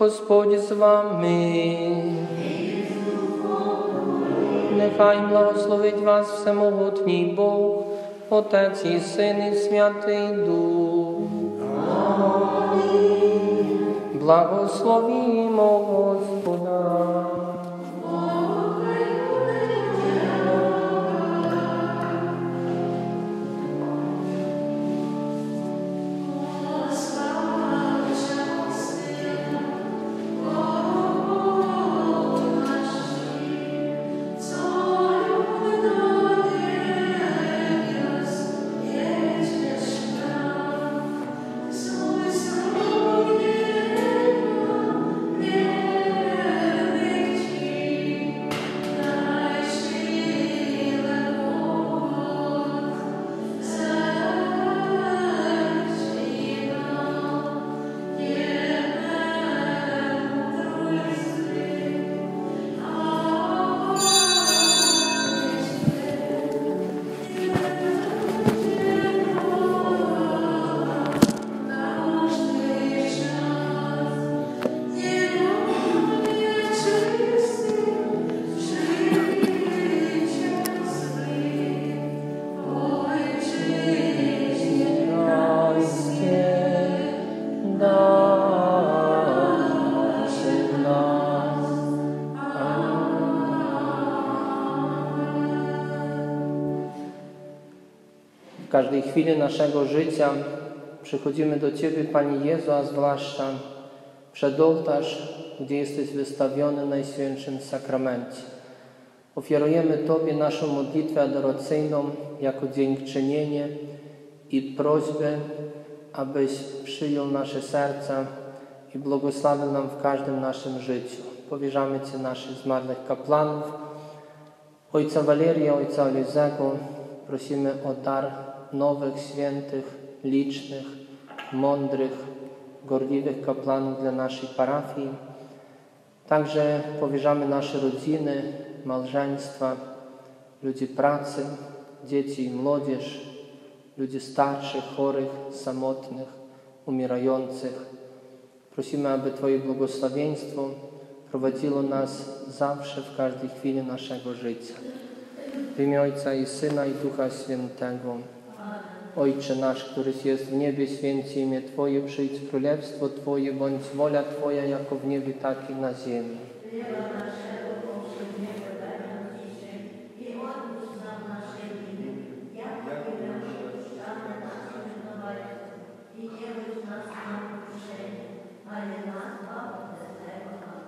Hospod s vami. Nechaj blahosloviť vás Všemohutný Boh, Otec i Syn i Sviatý Duch. Amen. Blahoslovím ovoc każdej chwili naszego życia przychodzimy do Ciebie, Panie Jezu, a zwłaszcza przed ołtarz, gdzie jesteś wystawiony w Najświętszym Sakramencie. Ofiarujemy Tobie naszą modlitwę adoracyjną jako dziękczynienie i prośbę, abyś przyjął nasze serca i błogosławił nam w każdym naszym życiu. Powierzamy Ci naszych zmarłych kapłanów, Ojca Waleria, Ojca Olizego. Prosimy o dar nowych, świętych, licznych, mądrych, gorliwych kapłanów dla naszej parafii. Także powierzamy nasze rodziny, małżeństwa, ludzi pracy, dzieci i młodzież, ludzi starszych, chorych, samotnych, umierających. Prosimy, aby Twoje błogosławieństwo prowadziło nas zawsze, w każdej chwili naszego życia. W imię Ojca i Syna i Ducha Świętego. Ojcze nasz, któryś jest w niebie, święci imię Twoje, przyjdź królestwo Twoje, bądź wola Twoja, jako w niebie, tak i na ziemi.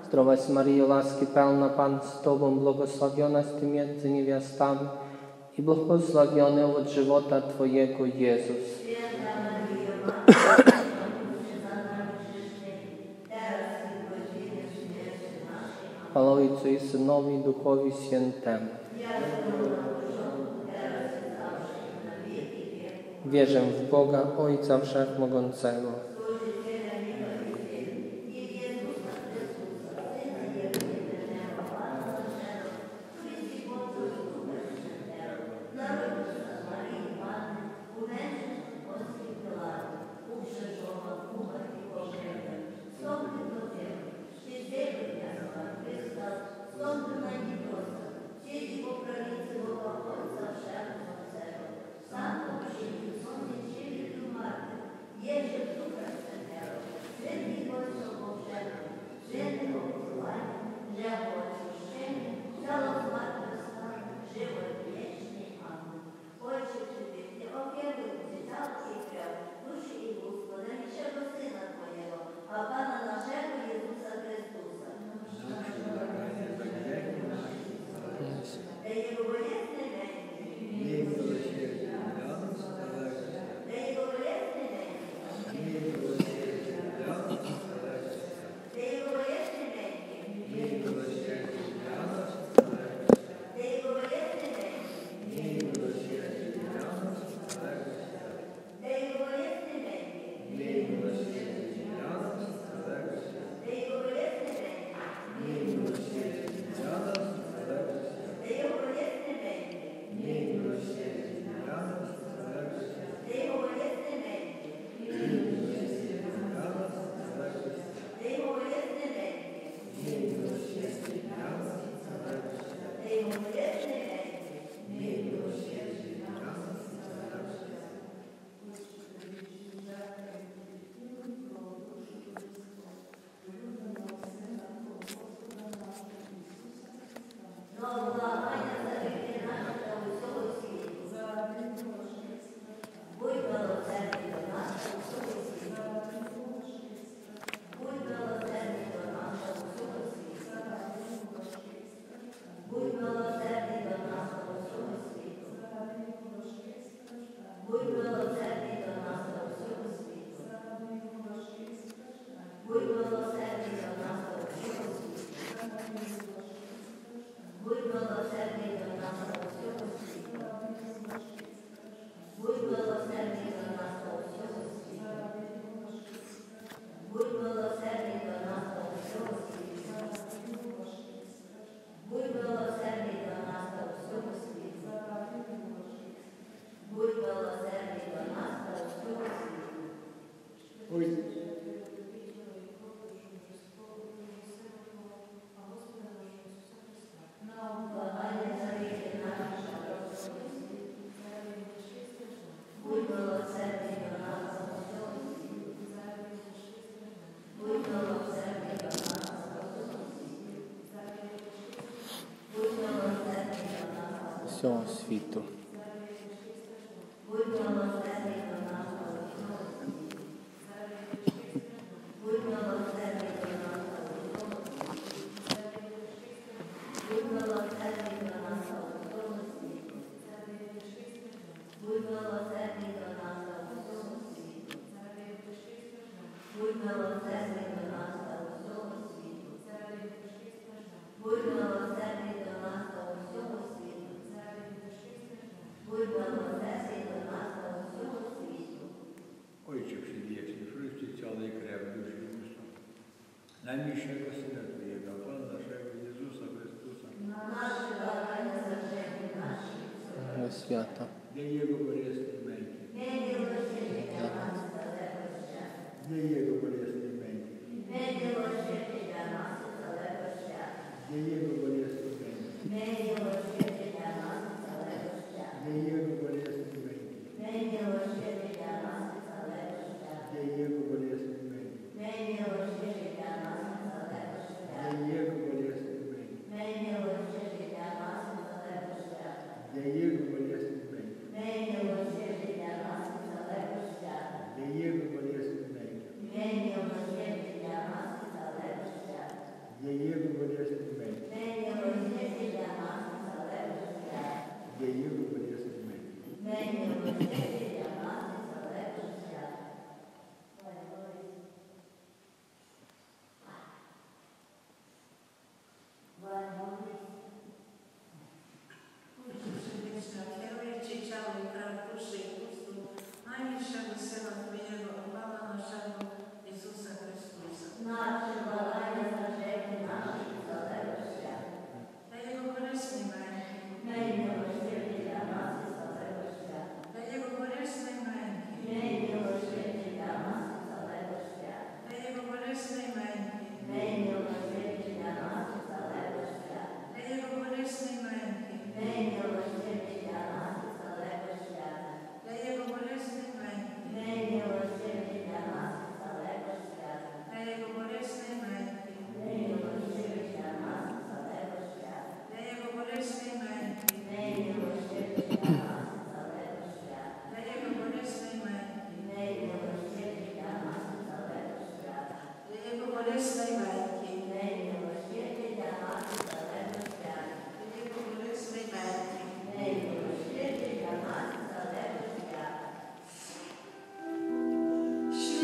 Zdrowaś Maryjo, łaski pełna Pan z Tobą, błogosławionaś Ty między niewiastami i błogosławiony od żywota Twojego Jezus. Chwała Ojcu i Synowi Duchowi Świętemu. Wierzę w Boga, Ojca Wszechmogącego. sono sfitto. Esatto.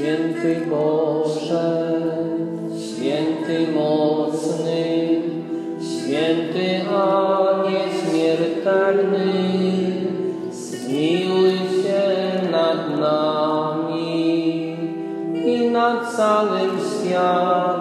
Święty Boże, święty mocny, święty a nieśmiertelny, zmiłuj się nad nami i nad całym światem.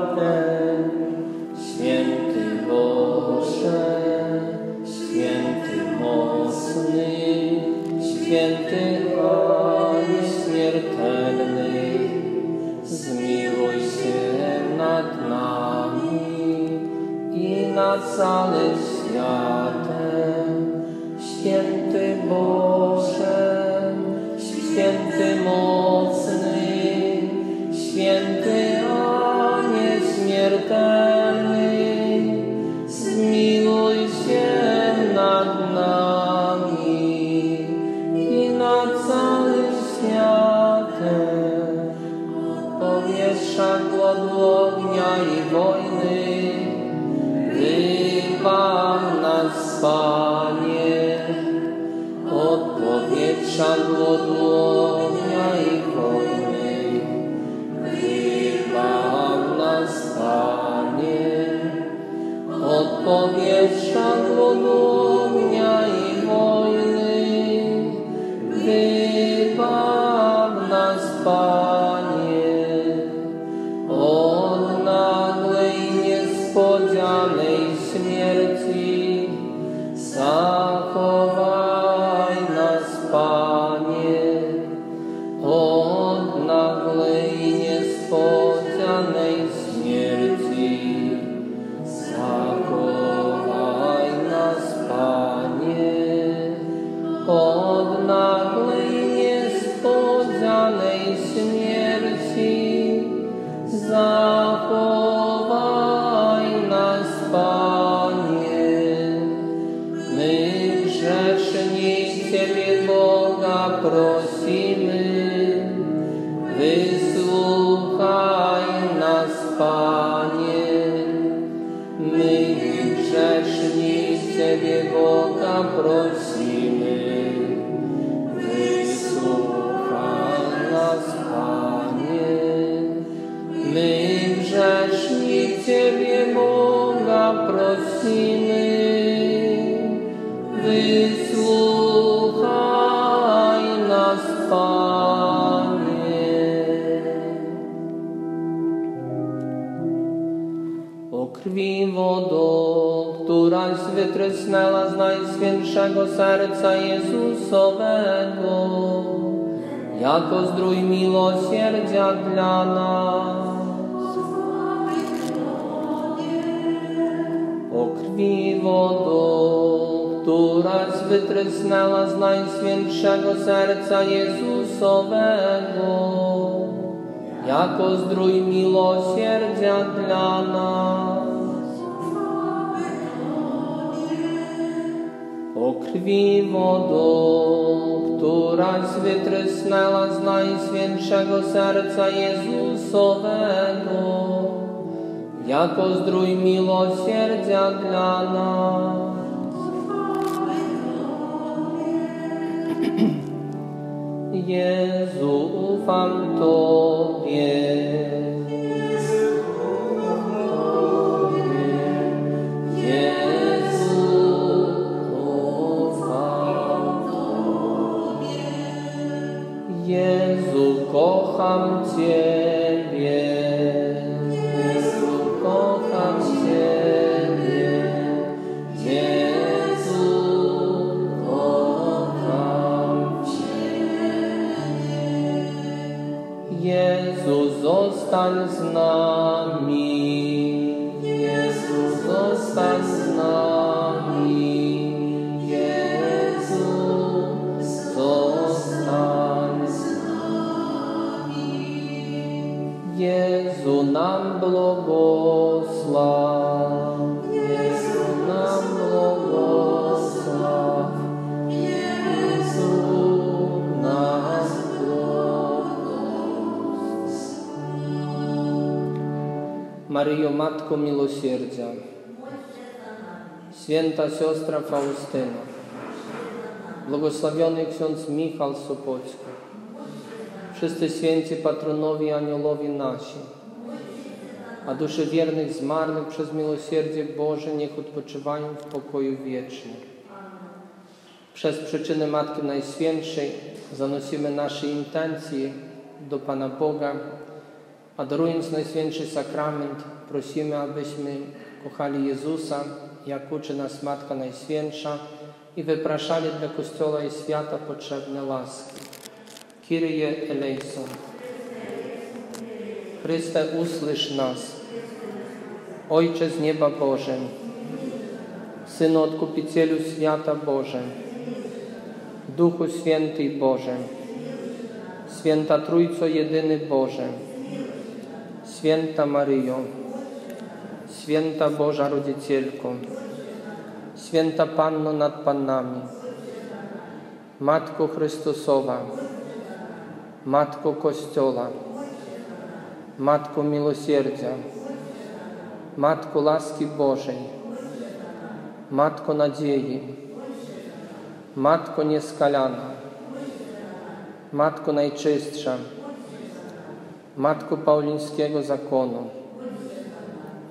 Panie, od powietrza głodłonia i wojny. Wybaw nas, Panie, od powietrza głodłonia Serca Jezusowego, jako zdrój miłosierdzia dla nas. O krwi wodo, któraś wytrysnęła z Najświętszego Serca Jezusowego, jako zdrój miłosierdzia dla nas. O krwi wodo, któraś wytrysnęła z Najświętszego Serca Jezusowego, jako zdrój miłosierdzia dla nas. Jezu, ufam Tobie. փոխամցե Maryjo, Matko Miłosierdzia, Święta Siostra Faustyna, błogosławiony ksiądz Michał Sopocki, wszyscy święci patronowie aniołowie nasi, a dusze wiernych zmarłych przez miłosierdzie Boże niech odpoczywają w pokoju wiecznym. Przez przyczynę Matki Najświętszej zanosimy nasze intencje do Pana Boga, a darując Najświętszy Sakrament, prosimy, abyśmy kochali Jezusa, jak uczy nas Matka Najświętsza i wypraszali dla Kościoła i świata potrzebne łaski. Kyrie eleison. Chryste, usłysz nas. Ojcze z nieba Boże, Synu Odkupicielu świata Boże, Duchu Święty Boże, Święta Trójco Jedyny Boże, Święta Maryjo, Święta Boża Rodzicielko, Święta Panno nad Pannami, Matko Chrystusowa, Matko Kościoła, Matko Miłosierdzia, Matko łaski Bożej, Matko nadziei, Matko nieskalana, Matko najczystsza, Matko Paulińskiego Zakonu,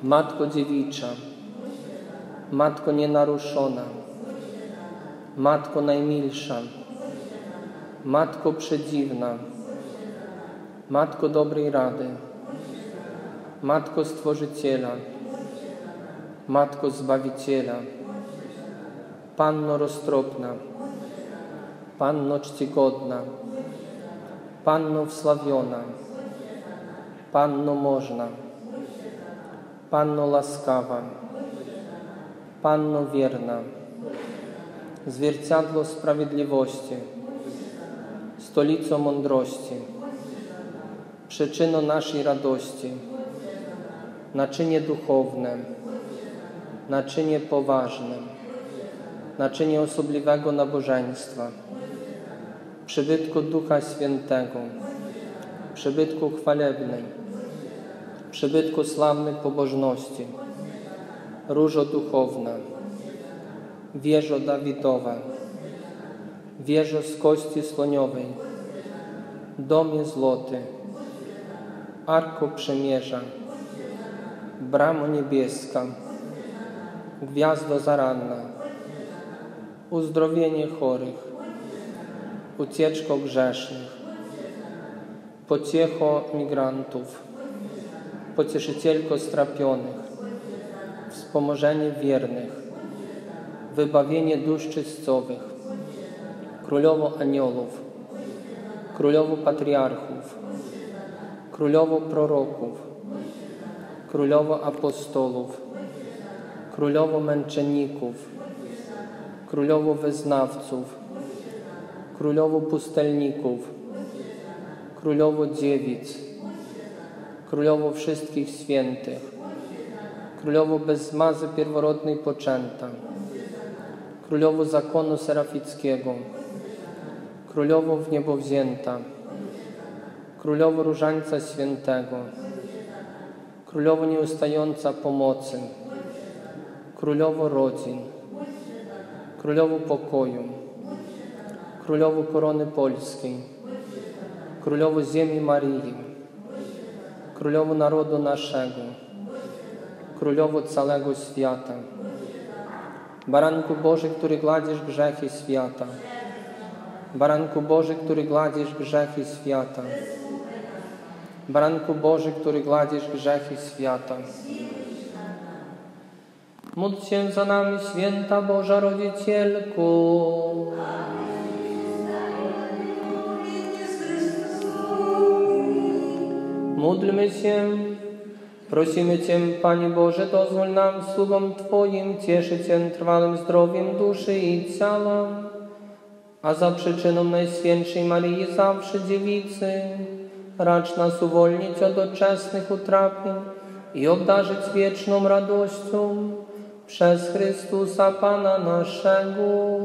Matko Dziewicza, Matko nienaruszona, Matko najmilsza, Matko przedziwna, Matko dobrej rady, Matko Stworzyciela, Matko Zbawiciela, Panno roztropna, Panno czcigodna, Panno wsławiona, Panno można, Panno łaskawa, Panno wierna, zwierciadło sprawiedliwości, stolico mądrości, przyczyno naszej radości, naczynie duchowne, naczynie poważne, naczynie osobliwego nabożeństwa, przybytku Ducha Świętego, przybytku chwalebnej, przybytku sławnych pobożności, różo duchowna, wieżo Dawidowa, wieżo z kości słoniowej, domie złoty, arko przemierza, bramo niebieska, gwiazdo zaranna, uzdrowienie chorych, ucieczko grzesznych, pociecho migrantów, pocieszycielko strapionych, wspomożenie wiernych, wybawienie dusz czystcowych, królowo aniołów, królowo patriarchów, królowo proroków, królowo apostolów, królowo męczenników, królowo wyznawców, królowo pustelników, królowo dziewic, królowo wszystkich świętych, królowo bez zmazy pierworodnej poczęta, królowo zakonu serafickiego, królowo w niebo wzięta, królowo różańca świętego, królowo nieustająca pomocy, królowo rodzin, królowo pokoju, królowo korony polskiej, królowo ziemi Marii, królowo narodu naszego, królowo całego świata, baranku Boży, który gładzisz grzechy świata, baranku Boży, który gładzisz grzechy świata, baranku Boży, który gładzisz grzechy świata. Módl się za nami, święta Boża Rodzicielku. Módlmy się, prosimy Cię, Panie Boże, dozwól nam, sługom Twoim, cieszyć się trwałym zdrowiem duszy i ciała, a za przyczyną Najświętszej Maryi zawsze Dziewicy, racz nas uwolnić od doczesnych utrapień i obdarzyć wieczną radością przez Chrystusa Pana naszego.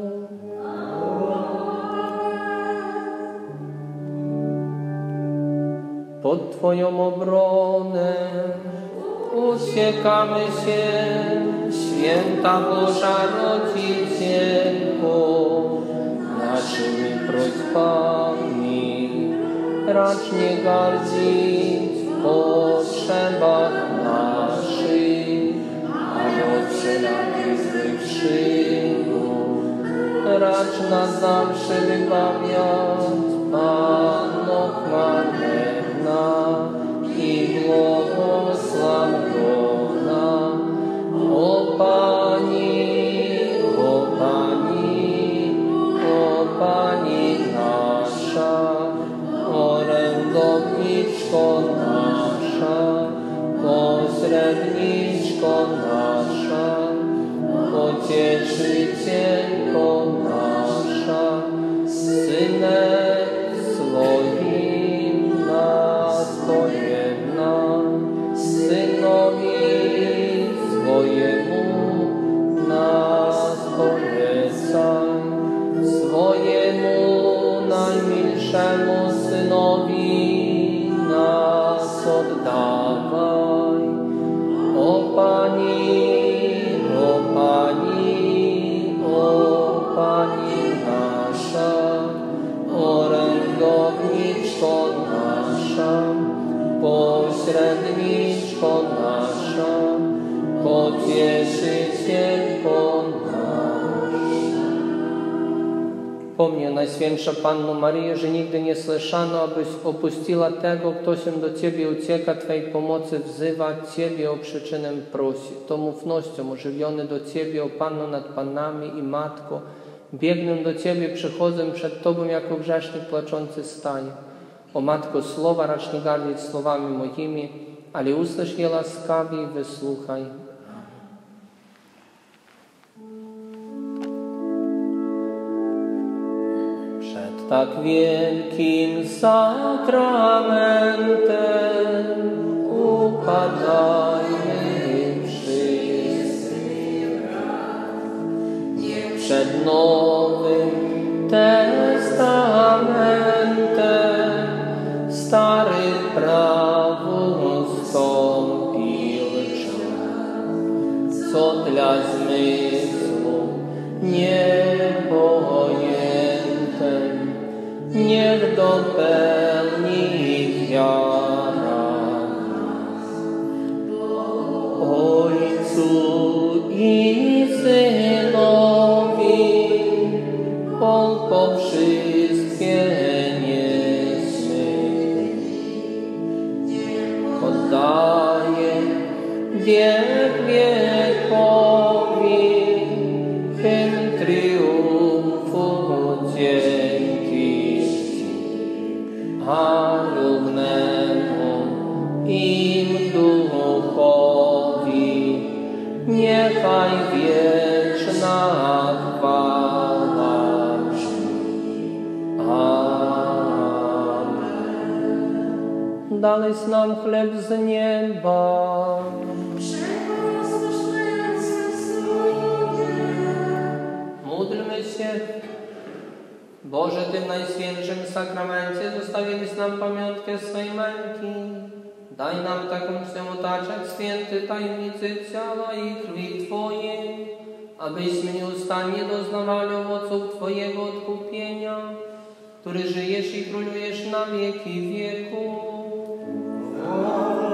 Pod Twoją obronę uciekamy się, święta Boża Rodzicielko, naszymi prośbami, racz nie gardzić w potrzebach naszych, ale wszelakich złych czynów, racz nas zawsze wybawiać, Panno Panno Maryjo, że nigdy nie słyszano, abyś opuściła tego, kto się do Ciebie ucieka, Twojej pomocy wzywa, Ciebie o przyczynę prosi. Tą ufnością ożywiony do Ciebie, o Panno nad Panami i Matko, biegnę do Ciebie, przychodzę przed Tobą jako grzesznik płaczący staję. O Matko, słowa racz nie gardzić słowami moimi, ale usłysz je łaskawie i wysłuchaj. tak wielkim sakramentem upadajmy wszyscy. Przed nowym testamentem stary prawo wstąpił czas, co dla zmysłu nie niech nam chleb z nieba. Módlmy się. Boże, Ty Najświętszym Sakramencie zostawiłeś nam pamiątkę swej męki. Daj nam taką się otaczać święty tajemnicy ciała i krwi Twojej, abyśmy nieustannie doznawali owoców Twojego odkupienia, który żyjesz i królujesz na wieki wieku. Oh.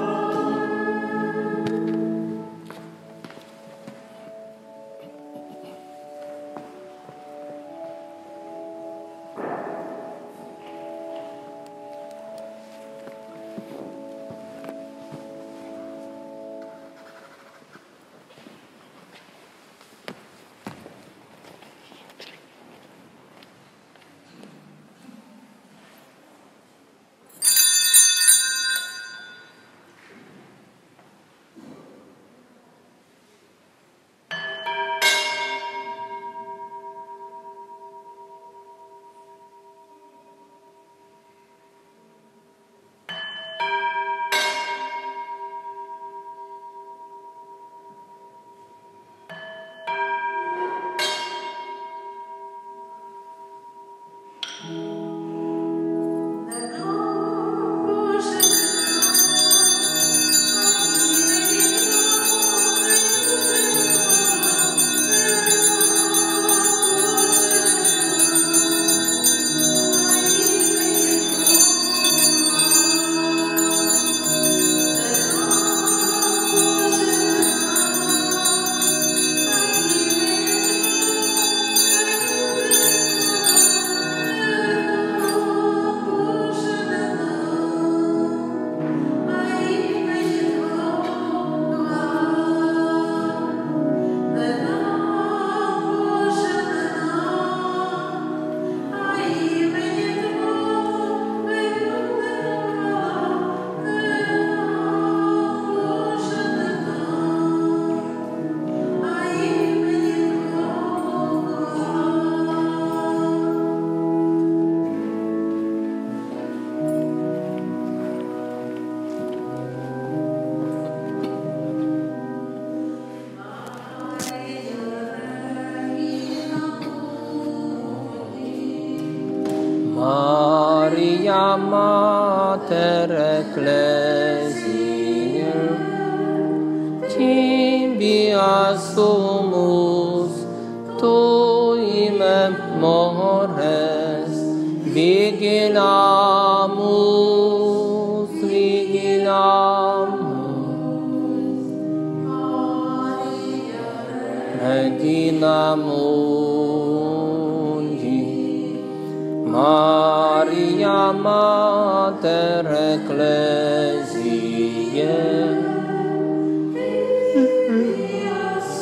Mater Ecclesiae,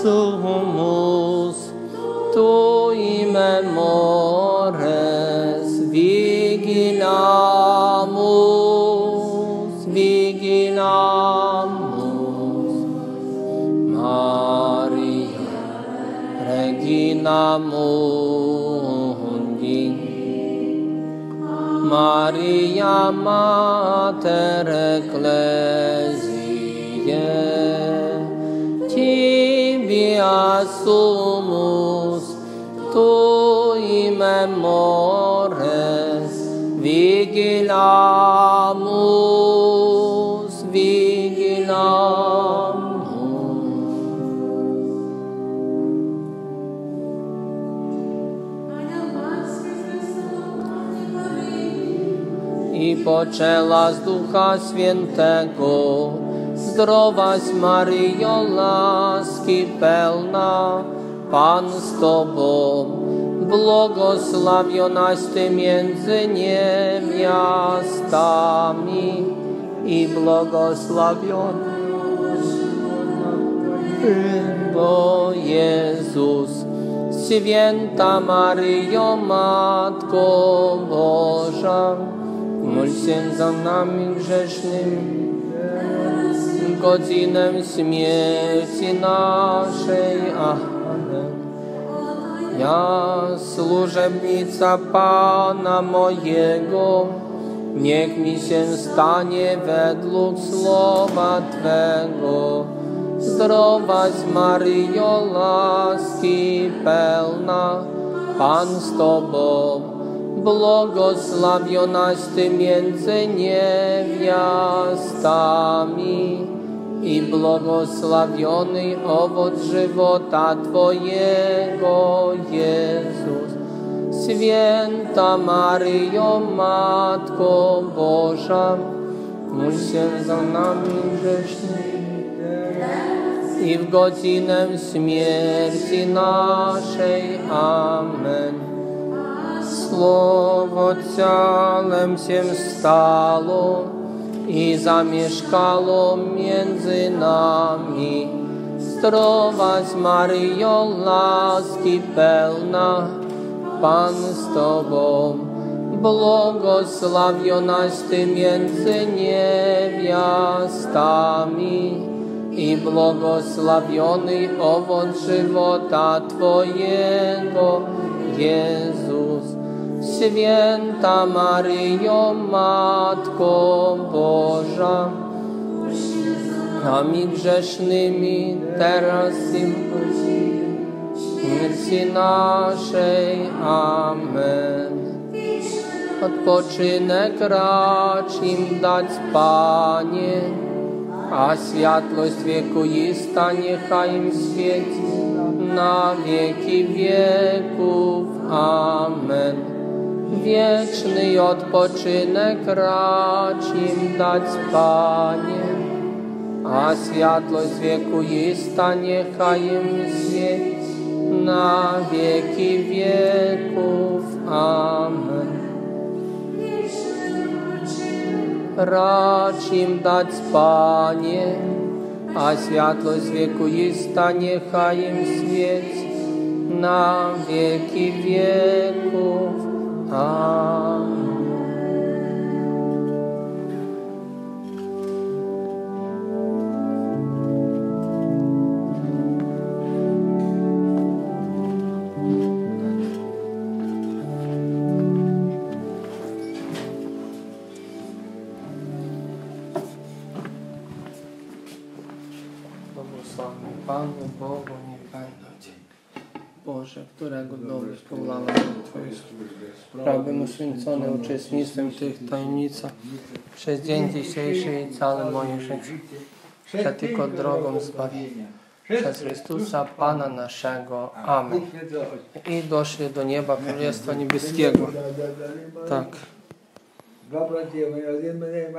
sumus tui memores vigilamus, vigilamus. Maria, Regina Maria Mater Ecclesiae, tibi assumus tui memores, vigilamus, poczęła z Ducha Świętego. Zdrowaś Maryjo, łaski pełna, Pan z Tobą, błogosławionaś Ty między niewiastami i błogosławiony bo Jezus. Święta Maryjo, Matko Boża, się za nami grzesznymi, godzinę śmierci naszej. Amen. Ja, służebnica Pana mojego, niech mi się stanie według słowa Twego. Zdrowaś Maryjo, łaski pełna, Pan z Tobą, błogosławionaś Ty między niewiastami i błogosławiony owoc żywota Twojego, Jezus. Święta Maryjo, Matko Boża, módl się za nami grzesznymi i w godzinę śmierci naszej. Amen. Słowo ciałem się stało i zamieszkało między nami. Zdrowaś Maryjo, łaski pełna, Pan z Tobą, błogosławionaś Ty między niewiastami i błogosławiony owoc żywota Twojego, Jezus. Święta Maryjo, Matko Boża, nami grzesznymi teraz i śmierci naszej. Amen. Odpoczynek racz im dać, Panie, a światłość wiekuista niechaj im świeci na wieki wieków. Amen. Wieczny odpoczynek racz im dać, Panie, a światłość wiekuista niechaj im świeci na wieki wieków. Amen. Racz im dać, Panie, a światłość wiekuista niechaj im świeci na wieki wieków. Amen. Prawym uświęcony uczestnictwem tych tajemnicach przez dzień dzisiejszy i całe moje życie. Że tylko drogą zbawienia. Przez Chrystusa Pana naszego. Amen. I doszli do nieba Królestwa Niebieskiego. Tak. Dwa bracia, jeden będzie.